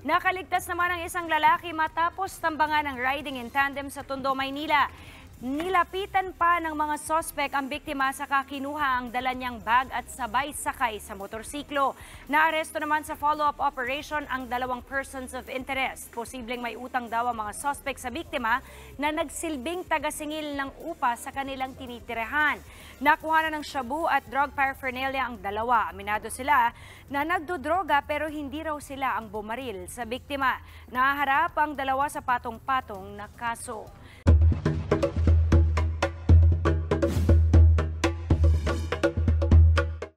Nakaligtas naman ang isang lalaki matapos tambangan ng riding in tandem sa Tondo, Maynila. Nilapitan pa ng mga sospek ang biktima sa kakinuha ang dala niyang bag at sabay sakay sa motorsiklo. Naaresto naman sa follow-up operation ang dalawang persons of interest. Posibleng may utang daw ang mga sospek sa biktima na nagsilbing tagasingil ng upa sa kanilang tinitirahan. Nakuha na ng shabu at drug paraphernalia ang dalawa. Aminado sila na nagdodroga pero hindi raw sila ang bumaril sa biktima. Naharap ang dalawa sa patong-patong na kaso.